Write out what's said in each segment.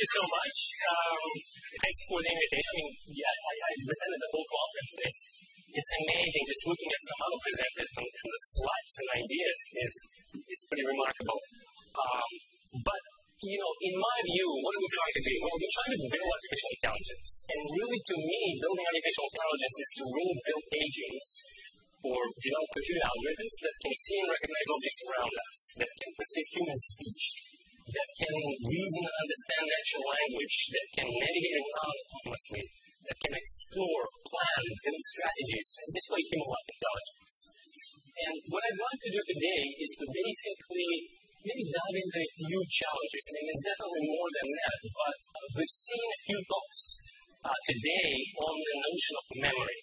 you so much. Um, thanks for the invitation. I mean, yeah, I, I attended the whole conference. It's it's amazing just looking at some other presenters and, and the slides and ideas is is pretty remarkable. Um, but you know, in my view, what are we trying to do? Well, we're trying to build artificial intelligence. And really, to me, building artificial intelligence is to really build agents or develop computer algorithms that can see and recognize objects around us, that can perceive human speech, that can reason and understand natural language, that can navigate around autonomously, that can explore, plan, build strategies, and display human-like intelligence. And what I'd like to do today is to basically maybe dive into a few challenges. I mean, there's definitely more than that, but we've seen a few talks uh, today on the notion of memory.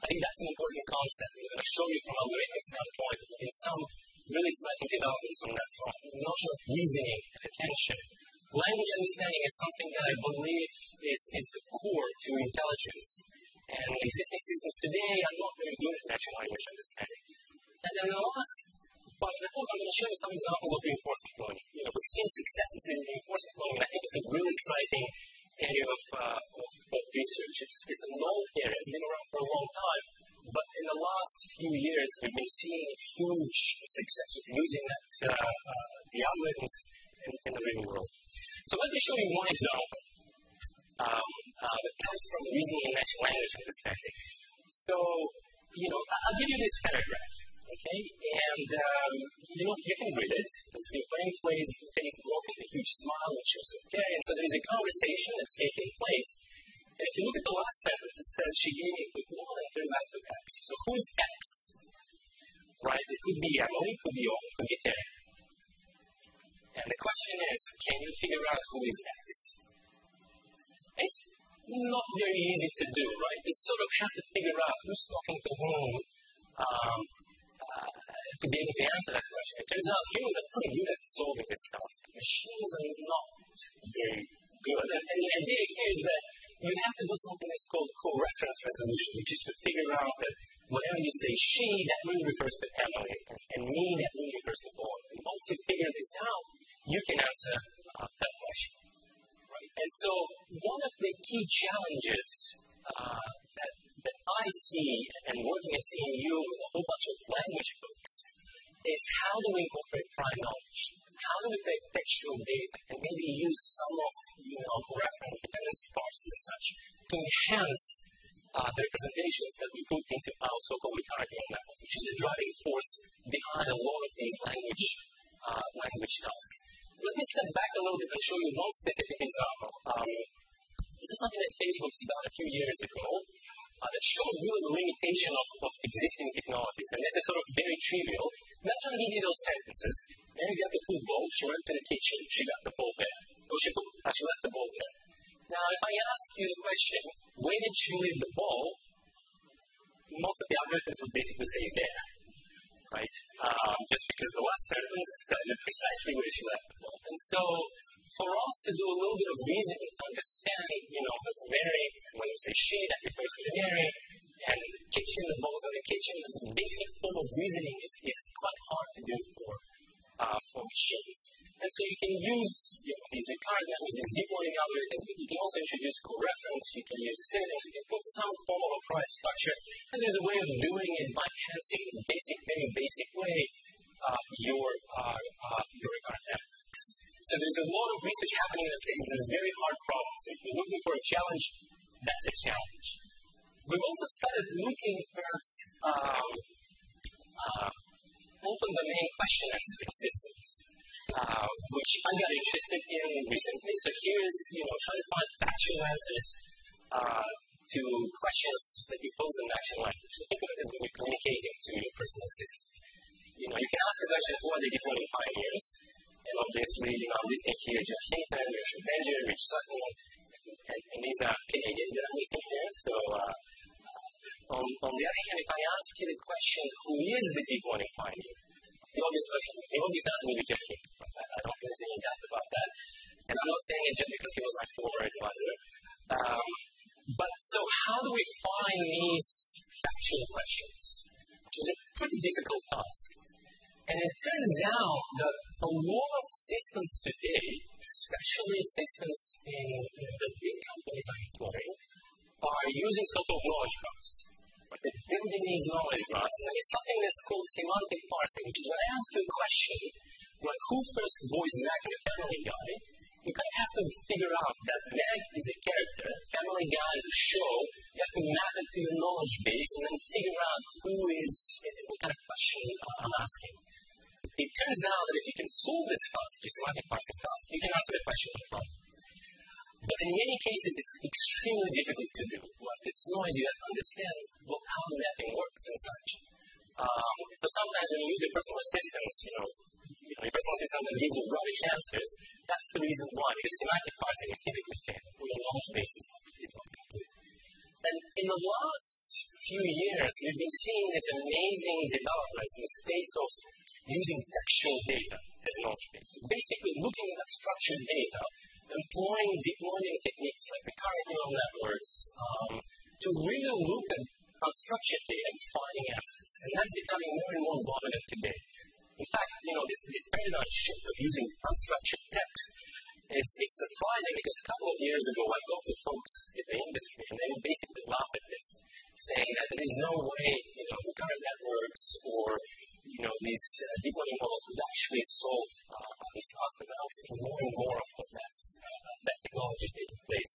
I think that's an important concept. I'm going to show you from a algorithmic standpoint in some really exciting developments on that front. The notion of reasoning and attention. Language understanding is something that I believe is, is the core to intelligence. And existing systems today are not very good at natural language understanding. And then the last part of the talk, I'm going to show you some examples of reinforcement learning. You know, we've seen successes in reinforcement learning, and I think it's a really exciting area of, uh, of, of research. It's, it's a known area. It's been around for a long time. But in the last few years, we've been seeing huge success of using that, uh, uh, the algorithms in, in, the real world. So let me show you one example um, uh, that comes from reasoning and natural language understanding. So, you know, I'll give you this paragraph, okay? And, um, you know, you can read it. It's the brain plays face broken, a huge smile, which is okay. And so there is a conversation that's taking place if you look at the last sentence, it says she gave me a quick one and turned back to X. So who's X? Right? It could be Emily, could be Owen, could be Terry. And the question is, can you figure out who is X? It's not very easy to do, right? You sort of have to figure out who's talking to whom um, uh, to be able to answer that question. It turns out humans are pretty good at solving this task. Machines are not very good. And, and the idea here is that you have to do something that's called co-reference resolution, which is to figure out that whenever you say she, that really refers to Emily, and me, that really refers to Boy. And once you figure this out, you can answer uh, that question. Right? And so, one of the key challenges uh, that, that I see and working at CMU with a whole bunch of language folks is how do we incorporate prime knowledge? How do we take textual data and maybe use some of you know reference dependency parsers and such to enhance uh, the representations that we put into our so-called recurrent network, which is the driving force behind a lot of these language uh, language tasks. Let me step back a little bit and show you one specific example. Um, this is something that Facebook's done a few years ago uh, that showed really the limitation of, of existing technologies. And this is sort of very trivial. Imagine I give you those sentences. Mary got the food bowl, she went to the kitchen, she got the bowl there. Or she, put, she left the bowl there. Now, if I ask you the question, where did she leave the bowl? Most of the algorithms would basically say there, right? Um, just because the last sentence tells you precisely where she left the bowl. And so, for us to do a little bit of reasoning to understand, you know, the Mary, when you say she, that refers to the Mary, and the kitchen, the bowls in the kitchen, this basic form of reasoning is, is quite hard to do for, uh, for machines. And so you can use you know, these recurrent networks, these deep learning algorithms, but you can also introduce co-reference, you can use synonyms, you can put some form of a price structure, and there's a way of doing it by enhancing in basic, very basic way uh, your, uh, uh, your recurrent networks. So there's a lot of research happening in this. This is a very hard problem. So if you're looking for a challenge, that's a challenge. We've also started looking at um, uh, open domain question answering systems, uh, which I got interested in recently. So here's, you know, trying to find factual answers uh, to questions that you pose in natural language. So think of it as when you're communicating to your personal assistant. You know, you can ask the question, who are the deep learning pioneers? And obviously, you know, I'm listing here Geoff Hinton, Richard Bender, Rich Sutton, and, and, these are Canadians that I'm listing here. So, uh, on, on the other hand, if I ask you the question, who is the deep learning pioneer? The obvious question, the obvious answer will be Hinton. I, don't think there's any doubt about that. And I'm not saying it just because he was my former advisor. Um, but so, how do we find these factual questions? Which is a pretty difficult task. And it turns out that a lot of systems today, especially systems in the big companies I'm are using so-called knowledge graphs. They're building these knowledge graphs, and something that's called semantic parsing, which is when I ask you a question, like who first voiced Mac in Family Guy, you kind of have to figure out that Mac is a character, Family Guy is a show. You have to map it to your knowledge base and then figure out who is, what kind of question I'm asking. It turns out that if you can solve this task, semantic parsing task, you can answer the question up front. But in many cases, it's extremely difficult to do. Like it's noise, you have to understand what, how the mapping works and such. Um, so sometimes when you use your personal assistants, you know, you know, your personal assistant that gives you rubbish answers, that's the reason why. Because semantic parsing is typically failed, or your knowledge base is not complete. And in the last few years, we've been seeing this amazing developments in the space of using textual data as knowledge base. So basically, looking at structured data, employing deep learning techniques like recurrent neural networks um, to really look at unstructured data and finding answers. And that's becoming more and more dominant today. In fact, you know, this, this paradigm shift of using unstructured text is, is surprising because a couple of years ago I talked to folks in the industry and they would basically laugh at this, saying that there is no way, you know, recurrent networks or you know, these uh, deep learning models would actually solve uh, these tasks, but now we see more and more of that, uh, that technology taking place.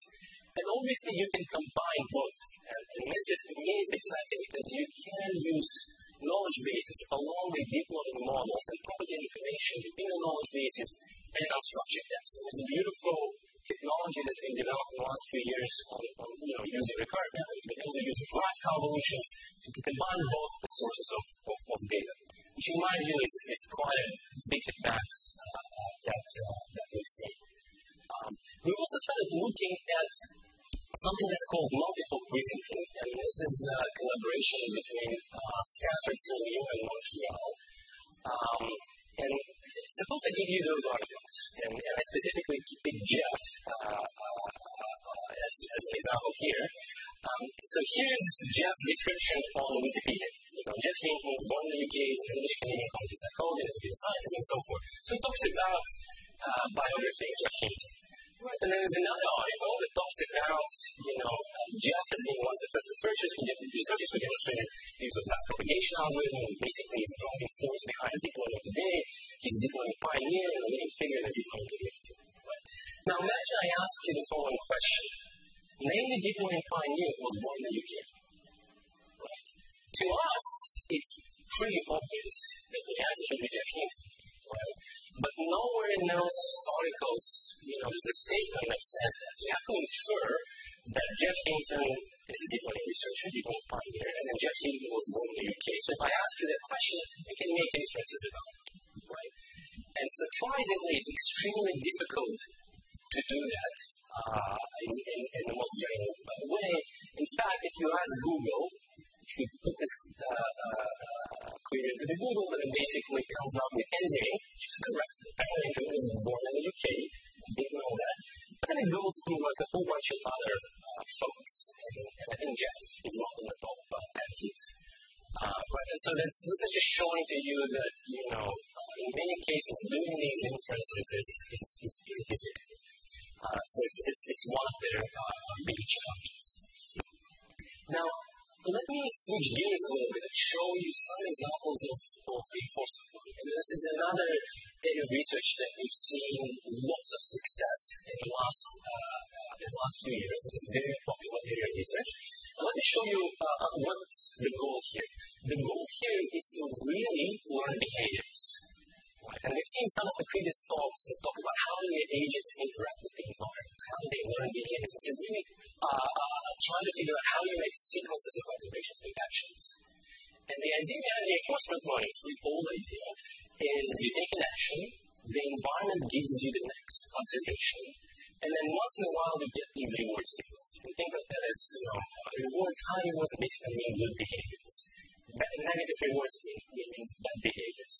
And obviously, you can combine both. And, and this is, to me, is exciting because you can use knowledge bases along with deep learning models and propagate information between the knowledge bases and unstructured text. So there's a beautiful technology that's been developed in the last few years on, on you know, using recurrent methods, but also using graph convolutions to combine both the sources of, of, of data which in my view is, is quite a big advance uh, that, uh, that we've seen. Um, we also started looking at something that's called multi-hop reasoning, and this is a collaboration between uh, Stanford, CMU, and Montreal. Um, and suppose I give you those articles, and, and I specifically pick Geoff uh, uh, uh, as, as an example here. Um, so here's Geoff's description on Wikipedia. Know, Geoff Hinton was born in the UK, he's an English Canadian cognitive psychologist, computer scientist, and so forth. So he talks about uh, biography of Geoff Hinton. Right, and there's another article that talks about, you know, Geoff as being one of the first researchers who, did, researchers who demonstrated the use of back propagation algorithm, and basically he's the driving force behind deep learning today. He's a deep learning pioneer and a leading figure in the deep learning community. Now imagine I ask you the following question. Name the deep learning pioneer who was born in the UK. To us, it's pretty obvious that the answer should be Hinton. Right? But nowhere in those articles, you know, there's a statement that says that. So you have to infer that Geoff Hinton is a deep learning researcher, deep learning pioneer, and then Geoff Hinton was born in the UK. So if I ask you that question, you can make inferences about it, right? And surprisingly, it's extremely difficult to do that uh, in, in, in, the most general way. In fact, if you ask Google, you put this uh, query into the Google, then it basically comes up with NJ, which is correct. Apparently, Jordan was born in the UK. I didn't know that. But then it goes through like a whole bunch of other uh, folks, and, and, I think Geoff is not in the top uh, 10 heaps. Uh, right, and so that's, this is just showing to you that, you know, in many cases, doing these inferences is, is, is pretty difficult. Uh, so it's, it's, it's one of their uh, big challenges. Now, let me switch gears a little bit and show you some examples of, of reinforcement learning. And this is another area of research that we've seen lots of success in the last, uh, in the last few years. It's a very popular area of research. Let me show you uh, what's the goal here. The goal here is to really learn behaviors. Right? And we've seen some of the previous talks that talk about how do agents interact with the environment, how they learn behaviors. It's a really uh, uh, trying to figure out how you make sequences of observations and actions. And the idea behind the reinforcement learning is the old idea is you take an action, the environment gives you the next observation, and then once in a while you get these reward signals. You think of that as, you know, rewards, high rewards basically mean good behaviors. Negative rewards mean, means bad behaviors.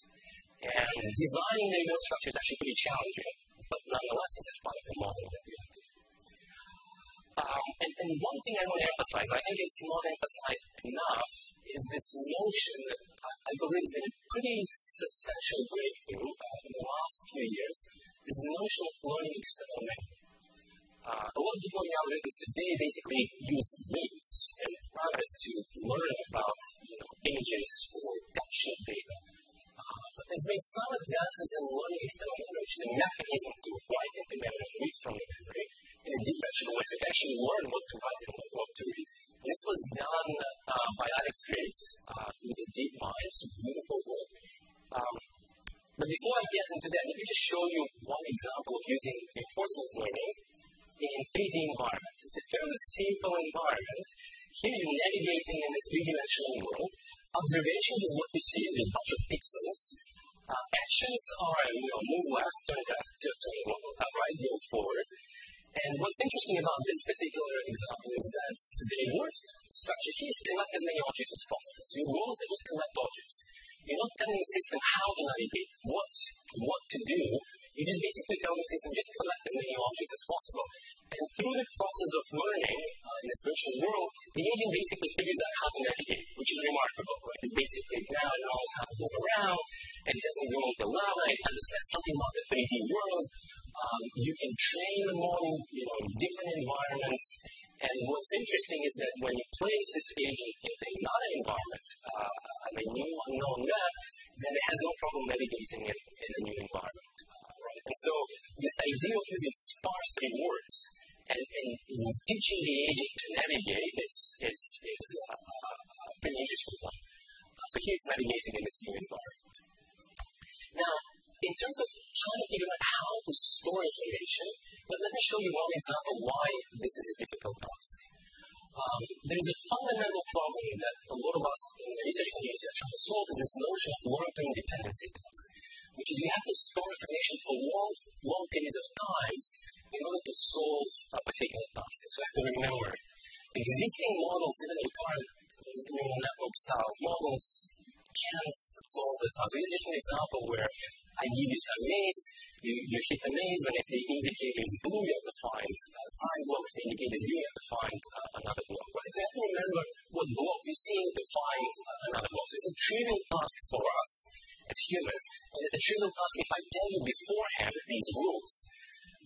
And designing the reward structure is actually pretty challenging, but nonetheless, it's a part of the model we um, and, and, one thing I want to emphasize, I think it's not emphasized enough, is this notion that I, believe has been a pretty substantial breakthrough uh, in the last few years is the notion of learning memory. Uh, a lot of deep learning algorithms today basically use weights and parameters to learn about you know, images or texture data. Uh, but there's been some advances in learning external memory, which is a mechanism to write into memory and read from the in a differential way, so you can actually learn what to write and what to read. This was done uh, by Alex Graves, uh, who's a DeepMind, it's a beautiful work. Um, but before I get into that, let me just show you one example of using reinforcement learning in 3D environment. It's a fairly simple environment. Here you're navigating in this three-dimensional world. Observations is what you see, there's a bunch of pixels. Uh, actions are, you know, move left, turn left, turn right, go forward. And what's interesting about this particular example is that the worst structure here is collect as many objects as possible. So your goal is to just collect objects. You're not telling the system how to navigate, what, what to do. You just basically tell the system just collect as many objects as possible. And through the process of learning uh, in this virtual world, the agent basically figures out how to navigate, which is remarkable. Right? It basically now knows how to move around, and doesn't go into lava, it understands something about the 3D world, um, you can train the model, you know, in different environments. And what's interesting is that when you place this agent in another environment, uh, a new unknown map, then it has no problem navigating it in a new environment. Uh, right? And so this idea of using sparse rewards and, and teaching the agent to navigate is, is, is uh, a pretty interesting one. so here it's navigating in this new environment. Now, in terms of trying to figure out how to store information, but let me show you one example why this is a difficult task. Um, there's a fundamental problem that a lot of us in the research community are trying to solve is this notion of long-term dependency task, which is you have to store information for long, long periods of times in order to solve a particular task. So you have to remember existing models, even recurrent neural network style models, can't solve this. So this is just an example where I give you some maze, you, you hit the maze, and if the indicator is blue, you have to find a side block. If the indicator is green, you have to find uh, another block. Right? So you have to remember what block you see to find uh, another block. So it's a trivial task for us as humans, and it's a trivial task if I tell you beforehand these rules.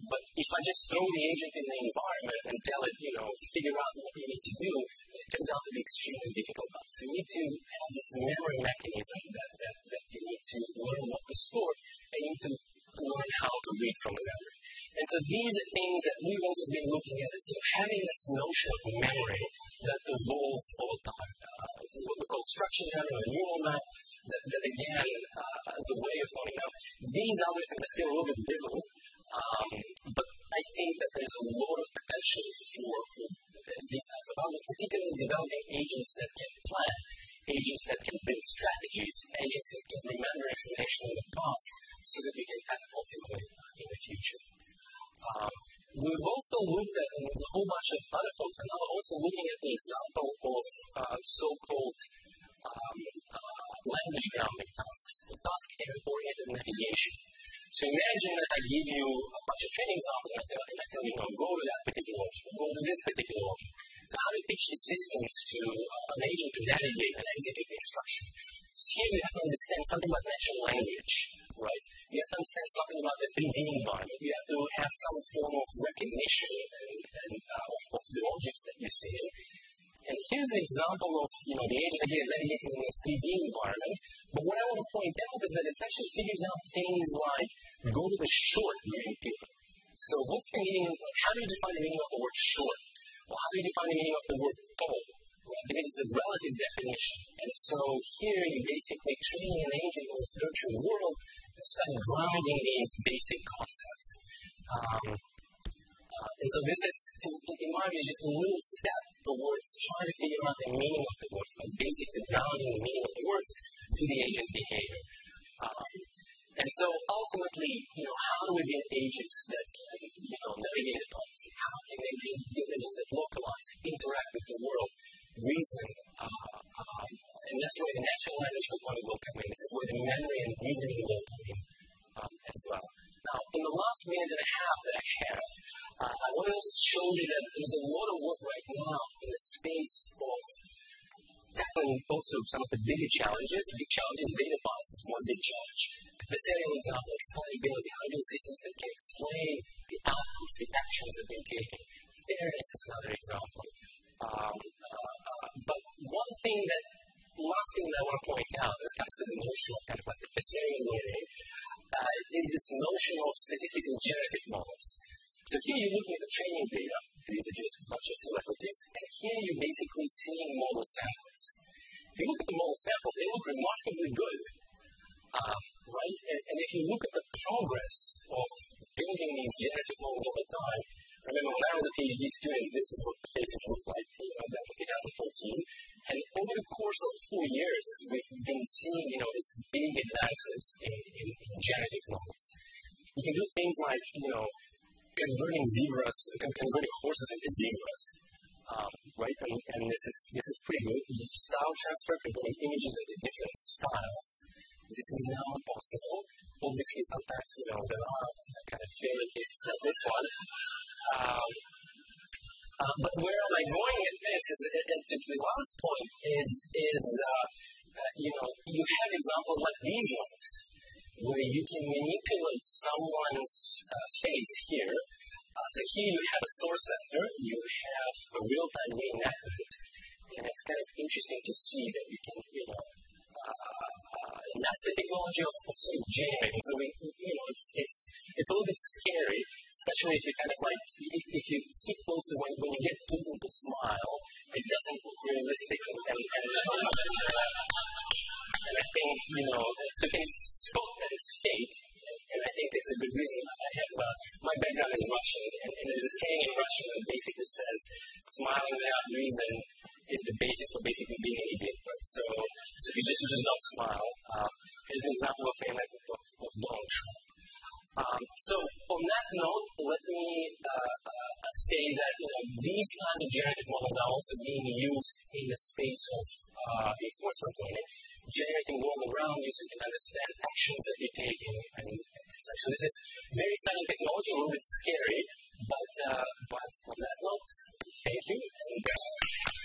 But if I just throw the agent in the environment and tell it, you know, figure out what you need to do, it turns out to be extremely difficult. So you need to have this memory mechanism that, that, that you need to learn what to store and you need to learn how to read from the memory. And so these are things that we've also been looking at. So having this notion of memory that evolves the time. Uh, this is what we call structured memory or neural map. That, that again, uh, as a way of learning. Now, these algorithms are still a little bit brittle, um, but I think that there's a lot of potential for, for these types of algorithms, particularly developing agents that can plan, agents that can build strategies, agents that can remember information in the past so that we can act optimally in the future. Um, we've also looked at, and there's a whole bunch of other folks are now also looking at the example of uh, so-called um, uh, language grounding tasks, task-oriented navigation. So imagine that I give you a bunch of training examples and I tell, and I tell you, no, go to that particular object, go to this particular object. So how do you teach these systems to uh, an agent to navigate and execute the instruction? So here you have to understand something about natural language, right? You have to understand something about the 3D environment. You have to have some form of recognition and, and uh, of, of the objects that you see. And here's an example of you know the agent again navigating in this 3D environment. But what I want to point out is that it actually figures out things like go to the short green paper. So what's the meaning? How do you define the meaning of the word short? Well, how do you define the meaning of the word tall? Right? Because it's a relative definition. And so here you're basically training an agent in this virtual world to start grounding these basic concepts. Um, uh, and so this is, to, in my view, just a little step towards trying to figure out the meaning of the words, but basically grounding the meaning of the words to the agent behavior. Um, and so ultimately, you know, how do we get agents that can, you know, navigate the policy? How can they build agents that localize, interact with the world, reason? Uh, um, and that's where the natural language component will come in. This is where the memory and reasoning will come in um, as well. Now, in the last minute and a half that I have, uh, I want to show you that there's a lot of work right now in the space of tackling also some of the bigger challenges. Big challenges, data bias is one big challenge. Serial example, explainability, how do systems that can explain the outputs, the actions that they're taking. Fairness is another example. Um, uh, uh, but one thing that, last thing that I want to point out, this comes to the notion of kind of like the serial learning, uh, is this notion of statistical generative models. So here you're looking at the training data, these are just bunch of celebrities, and here you're basically seeing model samples. If you look at the model samples, they look remarkably good. Um, right? And, and, if you look at the progress of building these generative models over time, remember when I was a PhD student, this is what the faces looked like, you know, back in 2014. And over the course of four years, we've been seeing, you know, these big advances in, in, in generative models. You can do things like, you know, converting zebras, converting horses into zebras. Um, right? And, and, this is this is pretty good. Style transfer, converting images into different styles. This is now possible. Obviously, sometimes you know there are kind of failure cases like this one. Um, uh, but where am I going with this? Is to the last point is is uh, uh, you know you have examples like these ones where you can manipulate someone's uh, face here. Uh, so here you have a source vector, you have a real-time reenactment, and it's kind of interesting to see that you can, you know, uh, uh and that's the technology of, of sort of generating. So we, you know, it's it's it's a little bit scary, especially if you kind of like if you see closer when when you get people to smile, it doesn't look realistic and and, and and I think, you know, so can spot that it's fake, and I think it's a good reason. I have, uh, my background is Russian, and, and there's a saying in Russian that basically says, smiling without reason is the basis for basically being an idiot. So, so you just, just don't smile, uh, here's an example of, a like of, of Donald Trump. Um, so on that note, let me uh, uh, say that you know, these kinds of generative models are also being used in the space of uh, reinforcement learning generating world around you so you can understand actions that you're taking and, and such. So this is very exciting technology, a little bit scary, but, uh, but on that note, thank you. And, uh,